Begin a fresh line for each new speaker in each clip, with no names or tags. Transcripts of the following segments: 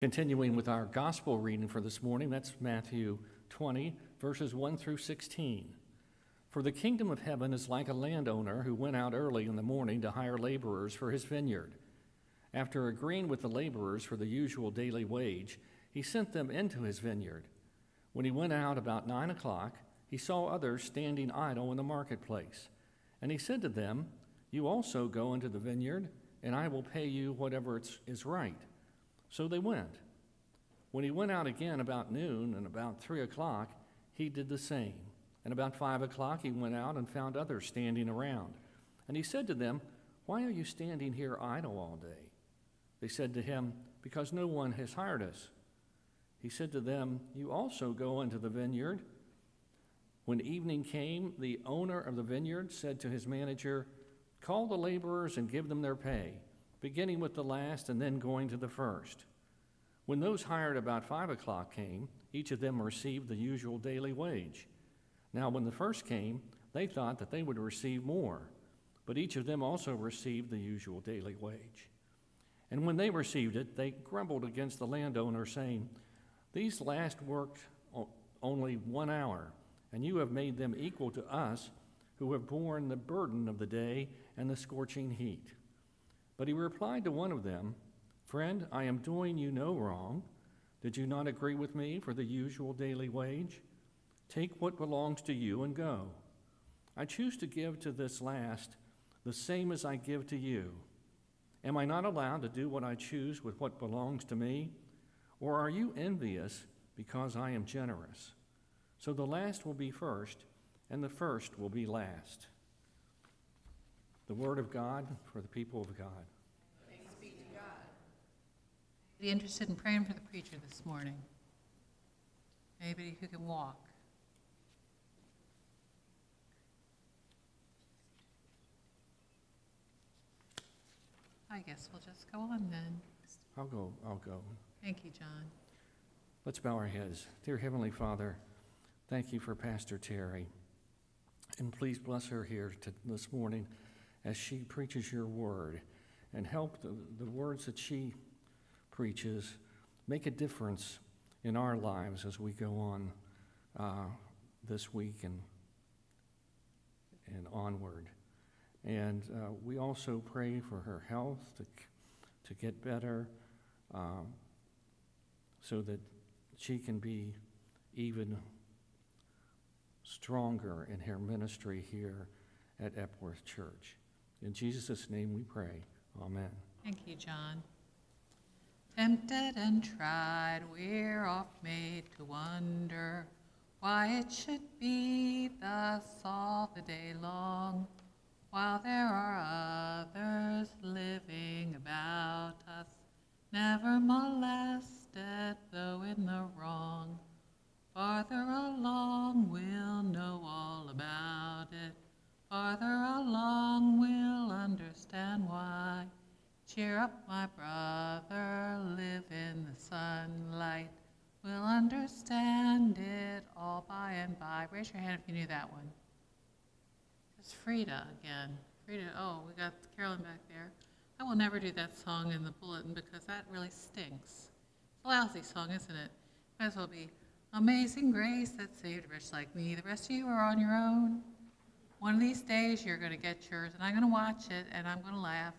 Continuing with our gospel reading for this morning, that's Matthew 20, verses 1 through 16. For the kingdom of heaven is like a landowner who went out early in the morning to hire laborers for his vineyard. After agreeing with the laborers for the usual daily wage, he sent them into his vineyard. When he went out about nine o'clock, he saw others standing idle in the marketplace. And he said to them, You also go into the vineyard, and I will pay you whatever is right. So they went. When he went out again about noon and about three o'clock, he did the same. And about five o'clock, he went out and found others standing around. And he said to them, Why are you standing here idle all day? They said to him, Because no one has hired us. He said to them, You also go into the vineyard. When evening came, the owner of the vineyard said to his manager, Call the laborers and give them their pay beginning with the last and then going to the first. When those hired about five o'clock came, each of them received the usual daily wage. Now, when the first came, they thought that they would receive more, but each of them also received the usual daily wage. And when they received it, they grumbled against the landowner, saying, These last worked only one hour, and you have made them equal to us who have borne the burden of the day and the scorching heat. But he replied to one of them, Friend, I am doing you no wrong. Did you not agree with me for the usual daily wage? Take what belongs to you and go. I choose to give to this last the same as I give to you. Am I not allowed to do what I choose with what belongs to me? Or are you envious because I am generous? So the last will be first, and the first will be last the Word of God for the people of God.
Thanks be to God. Be interested in praying for the preacher this morning? Anybody who can walk? I guess we'll just go on then.
I'll go. I'll go.
Thank you, John.
Let's bow our heads. Dear Heavenly Father, thank you for Pastor Terri. And please bless her here to, this morning as she preaches your word and help the, the words that she preaches make a difference in our lives as we go on uh, this week and, and onward. And uh, we also pray for her health to, to get better uh, so that she can be even stronger in her ministry here at Epworth Church. In Jesus' name we pray. Amen.
Thank you, John. Tempted and tried, we're oft made to wonder why it should be thus all the day long, while there are others living about us, never molested, though in the wrong. Farther along, we'll know all about it Farther along we'll understand why. Cheer up, my brother, live in the sunlight. We'll understand it all by and by. Raise your hand if you knew that one. It's Frida again. Frida, oh, we got Carolyn back there. I will never do that song in the bulletin because that really stinks. It's a lousy song, isn't it? Might as well be Amazing Grace that saved a wretch like me. The rest of you are on your own. One of these days you're going to get yours, and I'm going to watch it, and I'm going to laugh.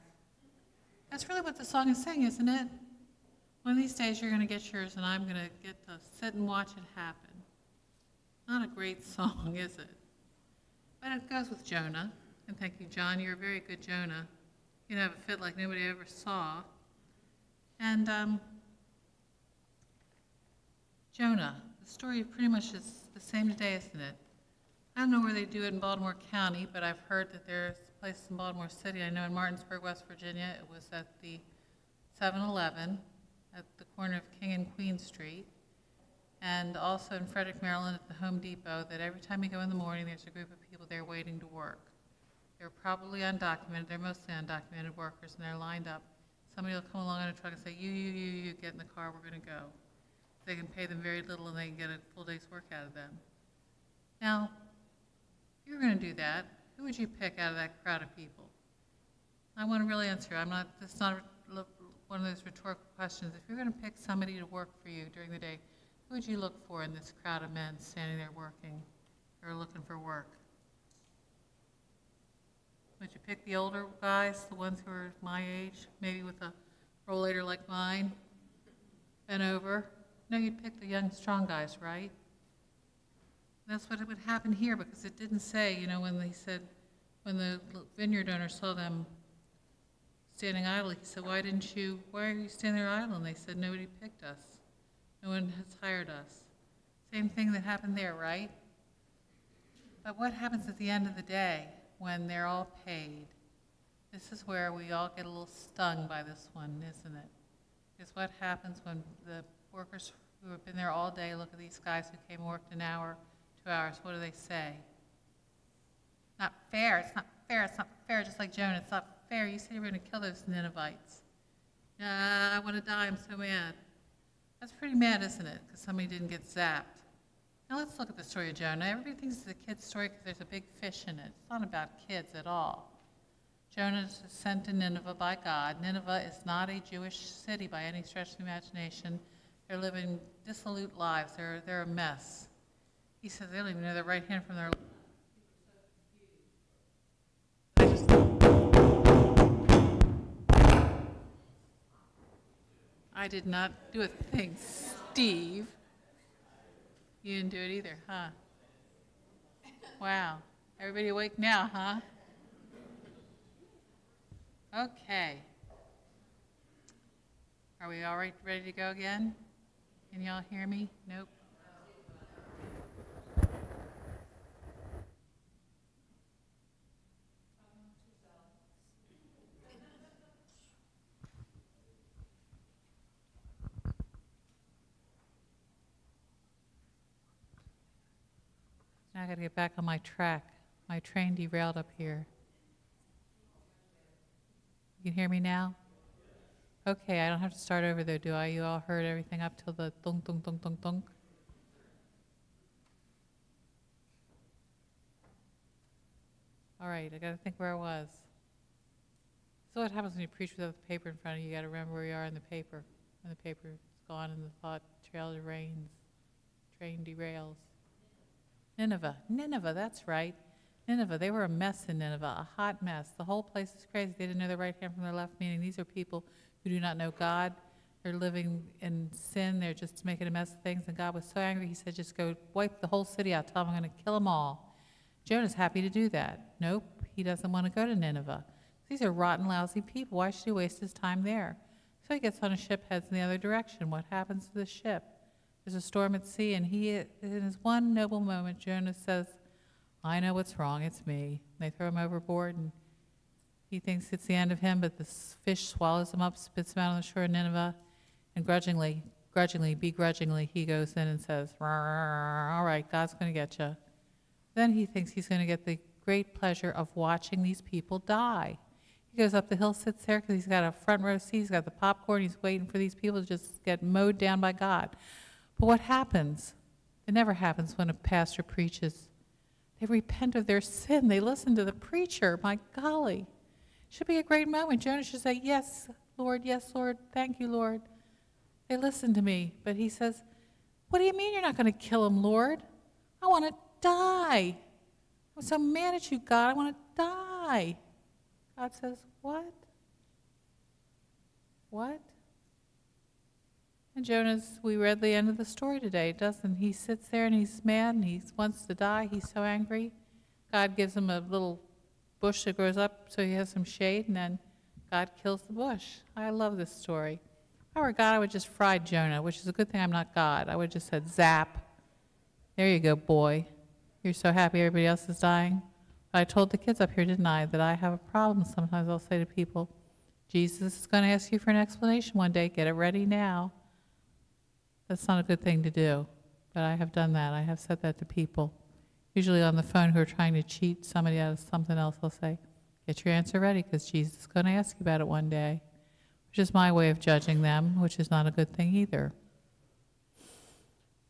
That's really what the song is saying, isn't it? One of these days you're going to get yours, and I'm going to get to sit and watch it happen. Not a great song, is it? But it goes with Jonah. And thank you, John. You're a very good Jonah. You have a fit like nobody ever saw. And um, Jonah, the story pretty much is the same today, isn't it? I don't know where they do it in Baltimore County, but I've heard that there's a place in Baltimore City. I know in Martinsburg, West Virginia, it was at the 7-Eleven at the corner of King and Queen Street. And also in Frederick, Maryland at the Home Depot, that every time you go in the morning, there's a group of people there waiting to work. They're probably undocumented. They're mostly undocumented workers, and they're lined up. Somebody will come along in a truck and say, you, you, you, you, get in the car, we're going to go. They can pay them very little, and they can get a full day's work out of them. Now, you were going to do that, who would you pick out of that crowd of people? I want to really answer. I'm not, it's not one of those rhetorical questions. If you're going to pick somebody to work for you during the day, who would you look for in this crowd of men standing there working or looking for work? Would you pick the older guys, the ones who are my age, maybe with a rollator like mine, bent over? No, you'd pick the young, strong guys, right? That's what would happen here because it didn't say, you know, when they said, when the vineyard owner saw them standing idle, he said, Why didn't you, why are you standing there idle? And they said, Nobody picked us. No one has hired us. Same thing that happened there, right? But what happens at the end of the day when they're all paid? This is where we all get a little stung by this one, isn't it? Because what happens when the workers who have been there all day look at these guys who came and worked an hour, two hours, what do they say? Not fair, it's not fair, it's not fair, just like Jonah, it's not fair. You said you were going to kill those Ninevites. Uh, I want to die, I'm so mad. That's pretty mad, isn't it? Because somebody didn't get zapped. Now let's look at the story of Jonah. Everybody thinks it's a kid's story because there's a big fish in it. It's not about kids at all. Jonah is sent to Nineveh by God. Nineveh is not a Jewish city by any stretch of the imagination. They're living dissolute lives. They're, they're a mess. He says they don't even know their right hand from their just- I did not do a thing, Steve. You didn't do it either, huh? Wow. Everybody awake now, huh? Okay. Are we all right, ready to go again? Can y'all hear me? Nope. I gotta get back on my track. My train derailed up here. You can hear me now? Okay, I don't have to start over though, do I? You all heard everything up till the thunk, thunk, thunk, thunk, thunk? All right, I gotta think where I was. So what happens when you preach without the paper in front of you? You gotta remember where you are in the paper. And the paper is gone and the thought trail rains, train derails. Nineveh, Nineveh, that's right. Nineveh, they were a mess in Nineveh, a hot mess. The whole place is crazy. They didn't know their right hand from their left, meaning these are people who do not know God. They're living in sin. They're just making a mess of things. And God was so angry, he said, just go wipe the whole city out. Tell them I'm going to kill them all. Jonah's happy to do that. Nope, he doesn't want to go to Nineveh. These are rotten, lousy people. Why should he waste his time there? So he gets on a ship, heads in the other direction. What happens to the ship? There's a storm at sea, and he, in his one noble moment, Jonah says, I know what's wrong, it's me. They throw him overboard, and he thinks it's the end of him, but the fish swallows him up, spits him out on the shore of Nineveh, and grudgingly, grudgingly, begrudgingly, he goes in and says, All right, God's going to get you. Then he thinks he's going to get the great pleasure of watching these people die. He goes up the hill, sits there because he's got a front row seat, he's got the popcorn, he's waiting for these people to just get mowed down by God. But what happens? It never happens when a pastor preaches. They repent of their sin. They listen to the preacher. My golly. Should be a great moment. Jonah should say, Yes, Lord, yes, Lord, thank you, Lord. They listen to me. But he says, What do you mean you're not going to kill him, Lord? I want to die. I'm so mad at you, God. I want to die. God says, What? What? And Jonah's, we read the end of the story today, doesn't he? Sits there and he's mad and he wants to die. He's so angry. God gives him a little bush that grows up so he has some shade, and then God kills the bush. I love this story. If I were God, I would just fry Jonah, which is a good thing I'm not God. I would just said, zap. There you go, boy. You're so happy everybody else is dying. I told the kids up here, didn't I, that I have a problem. Sometimes I'll say to people, Jesus is going to ask you for an explanation one day. Get it ready now. That's not a good thing to do, but I have done that. I have said that to people, usually on the phone who are trying to cheat somebody out of something else. I'll say, get your answer ready because Jesus is going to ask you about it one day, which is my way of judging them, which is not a good thing either.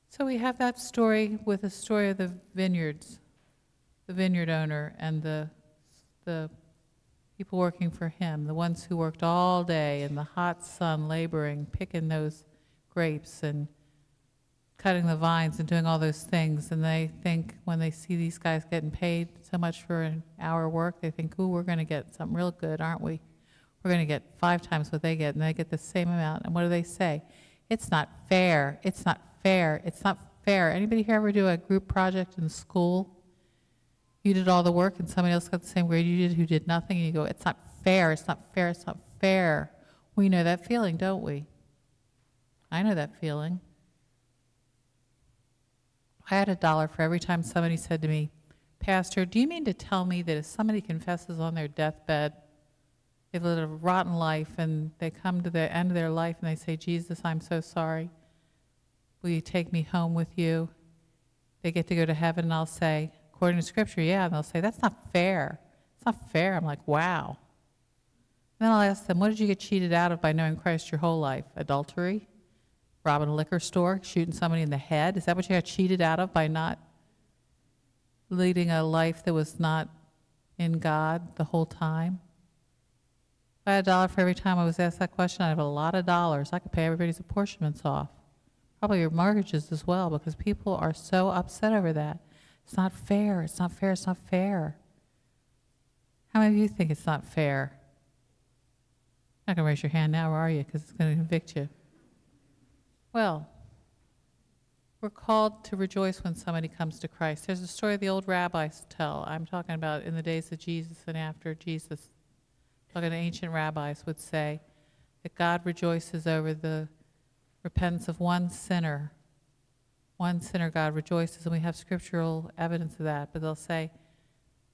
So we have that story with the story of the vineyards, the vineyard owner and the, the people working for him, the ones who worked all day in the hot sun laboring, picking those grapes and cutting the vines and doing all those things. And they think when they see these guys getting paid so much for an hour work, they think, ooh, we're going to get something real good, aren't we? We're going to get five times what they get, and they get the same amount. And what do they say? It's not fair. It's not fair. It's not fair. Anybody here ever do a group project in school? You did all the work and somebody else got the same grade you did who did nothing, and you go, it's not fair, it's not fair, it's not fair. We know that feeling, don't we? I know that feeling. I had a dollar for every time somebody said to me, Pastor, do you mean to tell me that if somebody confesses on their deathbed, they've lived a rotten life and they come to the end of their life and they say, Jesus, I'm so sorry. Will you take me home with you? They get to go to heaven and I'll say, according to scripture, yeah. And they'll say, that's not fair. It's not fair. I'm like, wow. And then I'll ask them, what did you get cheated out of by knowing Christ your whole life? Adultery? Robbing a liquor store? Shooting somebody in the head? Is that what you got cheated out of by not leading a life that was not in God the whole time? If I had a dollar for every time I was asked that question, I'd have a lot of dollars. I could pay everybody's apportionments off. Probably your mortgages as well, because people are so upset over that. It's not fair. It's not fair. It's not fair. How many of you think it's not fair? Not going to raise your hand now, are you? Because it's going to convict you. Well, we're called to rejoice when somebody comes to Christ. There's a story the old rabbis tell. I'm talking about in the days of Jesus and after Jesus. Talking to ancient rabbis would say that God rejoices over the repentance of one sinner. One sinner, God rejoices, and we have scriptural evidence of that. But they'll say,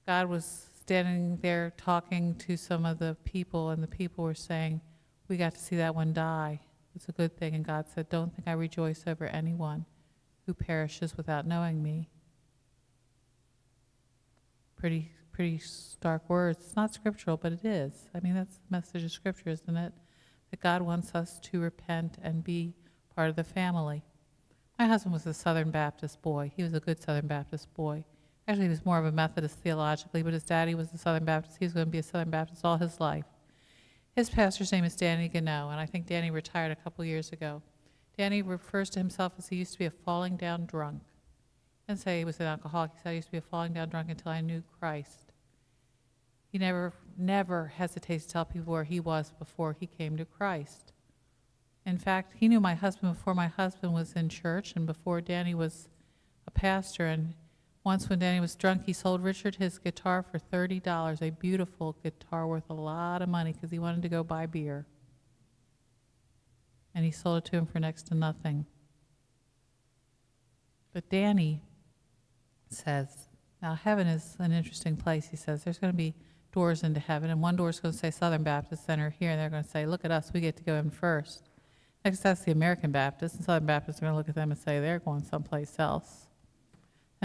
God was standing there talking to some of the people, and the people were saying, We got to see that one die. It's a good thing. And God said, Don't think I rejoice over anyone who perishes without knowing me. Pretty, pretty stark words. It's not scriptural, but it is. I mean, that's the message of Scripture, isn't it? That God wants us to repent and be part of the family. My husband was a Southern Baptist boy. He was a good Southern Baptist boy. Actually, he was more of a Methodist theologically, but his daddy was a Southern Baptist. He was going to be a Southern Baptist all his life. His pastor's name is Danny Gano, and I think Danny retired a couple years ago. Danny refers to himself as he used to be a falling down drunk. And say he was an alcoholic. He said he used to be a falling down drunk until I knew Christ. He never, never hesitates to tell people where he was before he came to Christ. In fact, he knew my husband before my husband was in church and before Danny was a pastor. And once when Danny was drunk, he sold Richard his guitar for $30, a beautiful guitar worth a lot of money because he wanted to go buy beer. And he sold it to him for next to nothing. But Danny says, now heaven is an interesting place. He says, there's going to be doors into heaven, and one door is going to say Southern Baptist Center here, and they're going to say, look at us, we get to go in first. Next, that's the American Baptists, and Southern Baptists are going to look at them and say, they're going someplace else.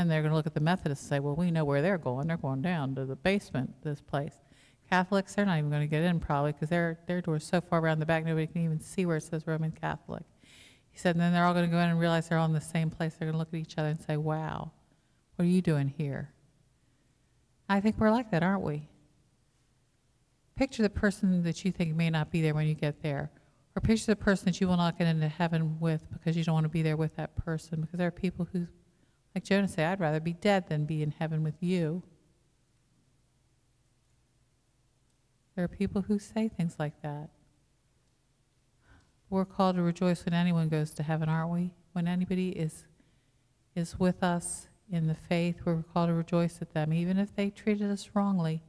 And they're going to look at the Methodists and say, well, we know where they're going. They're going down to the basement, this place. Catholics, they're not even going to get in probably because their, their door's so far around the back, nobody can even see where it says Roman Catholic. He said, and then they're all going to go in and realize they're all in the same place. They're going to look at each other and say, wow, what are you doing here? I think we're like that, aren't we? Picture the person that you think may not be there when you get there. Or picture the person that you will not get into heaven with because you don't want to be there with that person. Because there are people who, like Jonah said, I'd rather be dead than be in heaven with you. There are people who say things like that. We're called to rejoice when anyone goes to heaven, aren't we? When anybody is, is with us in the faith, we're called to rejoice at them, even if they treated us wrongly.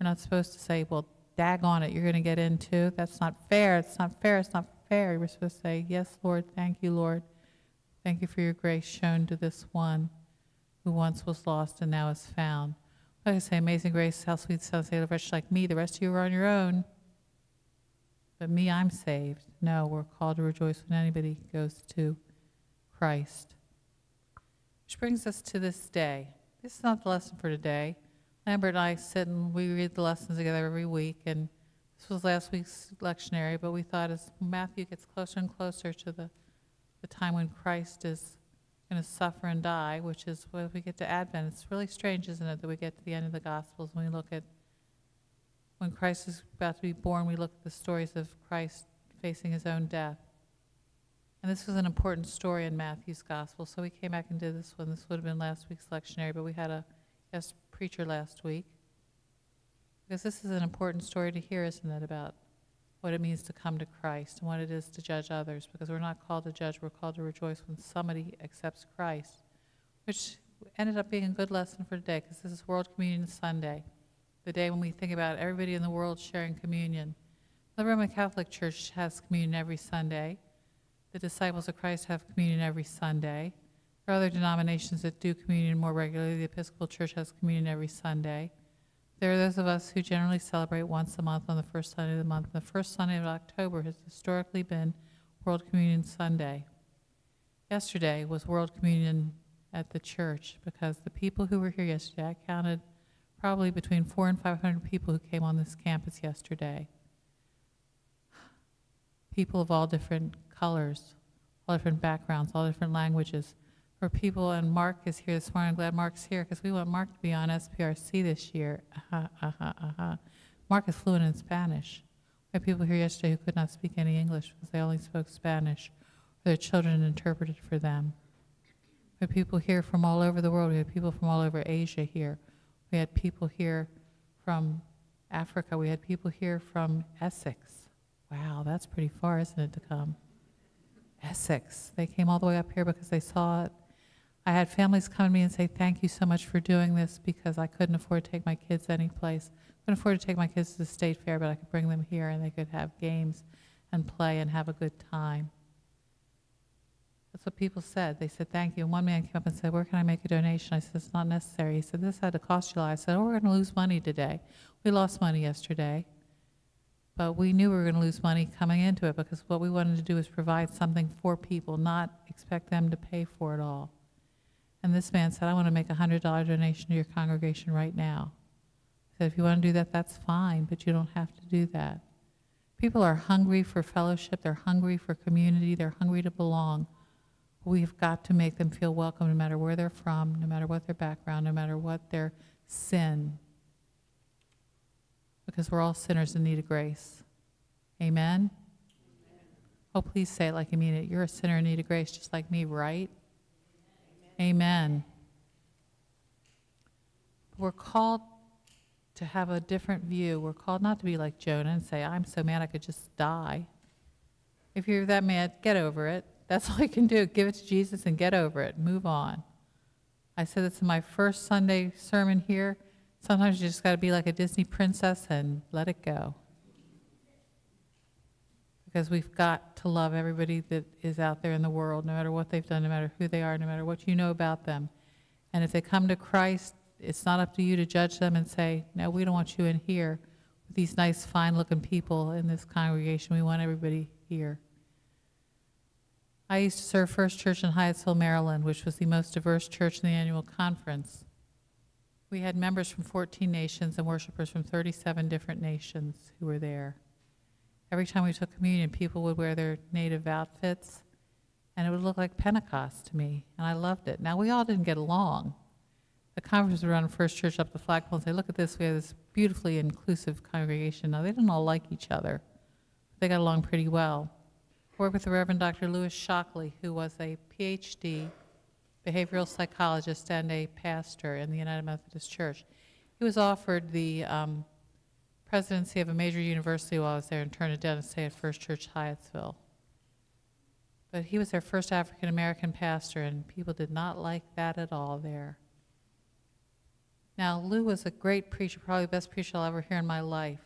We're not supposed to say, well, dag on it, you're going to get into. That's not fair. It's not fair. It's not fair. We're supposed to say, yes, Lord, thank you, Lord. Thank you for your grace shown to this one who once was lost and now is found. Like I say, amazing grace, how sweet sounds the wretch like me. The rest of you are on your own. But me, I'm saved. No, we're called to rejoice when anybody goes to Christ. Which brings us to this day. This is not the lesson for today. Lambert and I sit and we read the lessons together every week, and this was last week's lectionary, but we thought as Matthew gets closer and closer to the, the time when Christ is going to suffer and die, which is when we get to Advent. It's really strange, isn't it, that we get to the end of the Gospels and we look at when Christ is about to be born, we look at the stories of Christ facing his own death. And this was an important story in Matthew's gospel, so we came back and did this one. This would have been last week's lectionary, but we had a guest preacher last week. Because this is an important story to hear, isn't it, about what it means to come to Christ and what it is to judge others. Because we're not called to judge, we're called to rejoice when somebody accepts Christ, which ended up being a good lesson for today, because this is World Communion Sunday, the day when we think about everybody in the world sharing communion. The Roman Catholic Church has communion every Sunday. The disciples of Christ have communion every Sunday. There are other denominations that do communion more regularly. The Episcopal Church has communion every Sunday. There are those of us who generally celebrate once a month on the first Sunday of the month. The first Sunday of October has historically been World Communion Sunday. Yesterday was World Communion at the church because the people who were here yesterday, I counted probably between four and 500 people who came on this campus yesterday. People of all different colors, all different backgrounds, all different languages. For people, and Mark is here this morning. I'm glad Mark's here because we want Mark to be on SPRC this year. Uh-huh, uh-huh, uh-huh. Mark is fluent in Spanish. We had people here yesterday who could not speak any English because they only spoke Spanish. Their children interpreted for them. We had people here from all over the world. We had people from all over Asia here. We had people here from Africa. We had people here from Essex. Wow, that's pretty far, isn't it, to come? Essex. They came all the way up here because they saw. I had families come to me and say, Thank you so much for doing this because I couldn't afford to take my kids anyplace. I couldn't afford to take my kids to the state fair, but I could bring them here and they could have games and play and have a good time. That's what people said. They said, thank you. And one man came up and said, where can I make a donation? I said, it's not necessary. He said, this had to cost you a lot. I said, oh, we're going to lose money today. We lost money yesterday. But we knew we were going to lose money coming into it because what we wanted to do was provide something for people, not expect them to pay for it all. And this man said, I want to make a $100 donation to your congregation right now. I said, if you want to do that, that's fine, but you don't have to do that. People are hungry for fellowship. They're hungry for community. They're hungry to belong. We've got to make them feel welcome no matter where they're from, no matter what their background, no matter what their sin. Because we're all sinners in need of grace. Amen? Oh, please say it like you mean it. You're a sinner in need of grace just like me, right? Amen. We're called to have a different view. We're called not to be like Jonah and say, I'm so mad I could just die. If you're that mad, get over it. That's all you can do. Give it to Jesus and get over it. Move on. I said this in my first Sunday sermon here. Sometimes you just got to be like a Disney princess and let it go. Because we've got to love everybody that is out there in the world, no matter what they've done, no matter who they are, no matter what you know about them. And if they come to Christ, it's not up to you to judge them and say, no, we don't want you in here with these nice, fine looking people in this congregation. We want everybody here. I used to serve First Church in Hyattsville, Maryland, which was the most diverse church in the annual conference. We had members from 14 nations and worshipers from 37 different nations who were there. Every time we took communion, people would wear their native outfits, and it would look like Pentecost to me, and I loved it. Now, we all didn't get along. The conference would run First Church up the flagpole and say, look at this, we have this beautifully inclusive congregation. Now, they didn't all like each other. They got along pretty well worked with the Reverend Dr. Louis Shockley, who was a PhD behavioral psychologist and a pastor in the United Methodist Church. He was offered the um, presidency of a major university while I was there and turned it down to stay at First Church Hyattsville. But he was their first African American pastor, and people did not like that at all there. Now, Lou was a great preacher, probably the best preacher I'll ever hear in my life.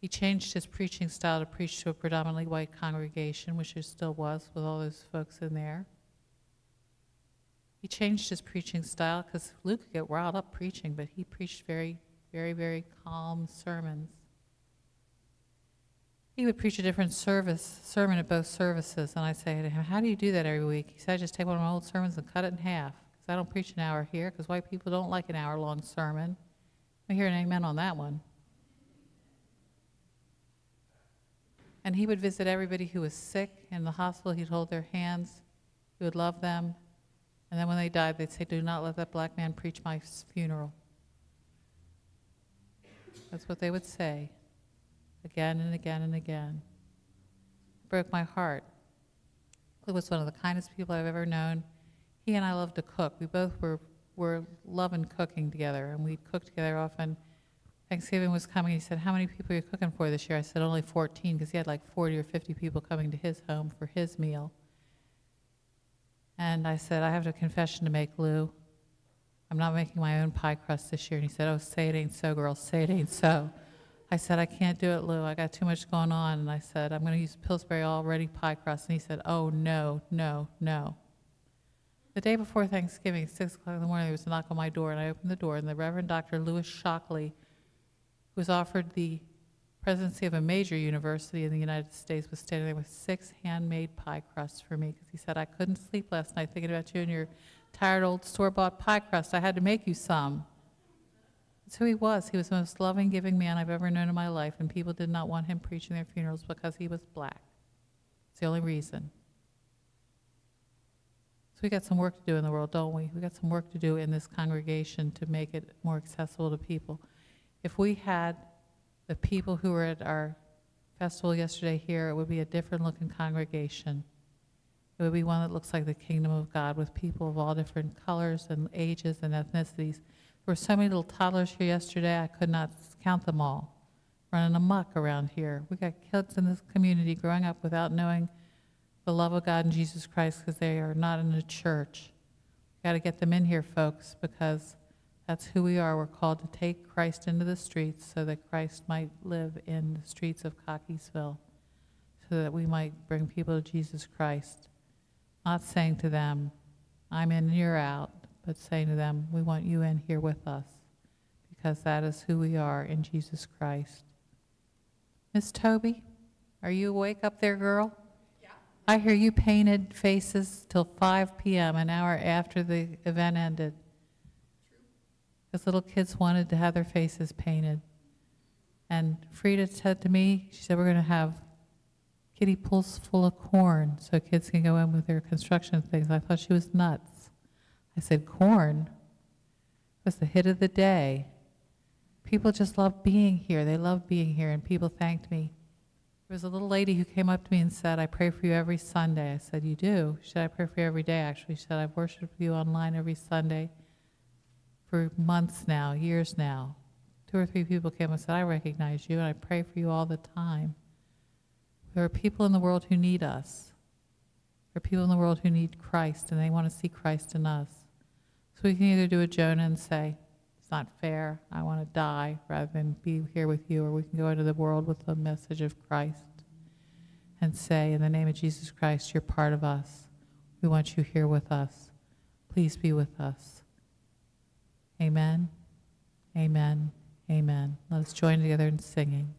He changed his preaching style to preach to a predominantly white congregation, which it still was with all those folks in there. He changed his preaching style because Lou could get riled up preaching, but he preached very, very, very calm sermons. He would preach a different service sermon at both services, and I say to him, "How do you do that every week?" He said, "I just take one of my old sermons and cut it in half because I don't preach an hour here because white people don't like an hour-long sermon." I hear an amen on that one. And he would visit everybody who was sick in the hospital. He'd hold their hands. He would love them. And then when they died, they'd say, Do not let that black man preach my funeral. That's what they would say, again and again and again. It broke my heart. Lou was one of the kindest people I've ever known. He and I loved to cook. We both were, were loving cooking together, and we'd cook together often. Thanksgiving was coming. He said, How many people are you cooking for this year? I said, Only 14, because he had like 40 or 50 people coming to his home for his meal. And I said, I have a confession to make, Lou. I'm not making my own pie crust this year. And he said, Oh, say it ain't so, girl. Say it ain't so. I said, I can't do it, Lou. I got too much going on. And I said, I'm going to use Pillsbury already pie crust. And he said, Oh, no, no, no. The day before Thanksgiving, 6 o'clock in the morning, there was a knock on my door. And I opened the door, and the Reverend Dr. Louis Shockley, who was offered the presidency of a major university in the United States, was standing there with six handmade pie crusts for me because he said, I couldn't sleep last night thinking about you and your tired old store-bought pie crust. I had to make you some. That's who he was. He was the most loving, giving man I've ever known in my life, and people did not want him preaching their funerals because he was black. It's the only reason. So we got some work to do in the world, don't we? We got some work to do in this congregation to make it more accessible to people. If we had the people who were at our festival yesterday here, it would be a different looking congregation. It would be one that looks like the kingdom of God with people of all different colors and ages and ethnicities. There were so many little toddlers here yesterday, I could not count them all, running amok around here. We got kids in this community growing up without knowing the love of God and Jesus Christ because they are not in a church. We got to get them in here, folks, because that's who we are. We're called to take Christ into the streets so that Christ might live in the streets of Cockeysville, so that we might bring people to Jesus Christ. Not saying to them, I'm in and you're out, but saying to them, we want you in here with us, because that is who we are in Jesus Christ. Miss Toby, are you awake up there, girl? Yeah. I hear you painted faces till 5 p.m., an hour after the event ended. Because little kids wanted to have their faces painted. And Frida said to me, she said, we're going to have kiddie pulls full of corn so kids can go in with their construction things. I thought she was nuts. I said, corn? It was the hit of the day. People just love being here. They love being here, and people thanked me. There was a little lady who came up to me and said, I pray for you every Sunday. I said, You do? She said, I pray for you every day, actually. She said, I've worshiped you online every Sunday for months now, years now. Two or three people came and said, I recognize you, and I pray for you all the time. There are people in the world who need us. There are people in the world who need Christ, and they want to see Christ in us. So we can either do a Jonah and say, it's not fair, I want to die, rather than be here with you, or we can go into the world with the message of Christ and say, in the name of Jesus Christ, you're part of us. We want you here with us. Please be with us. Amen. Amen. Amen. Let us join together in singing.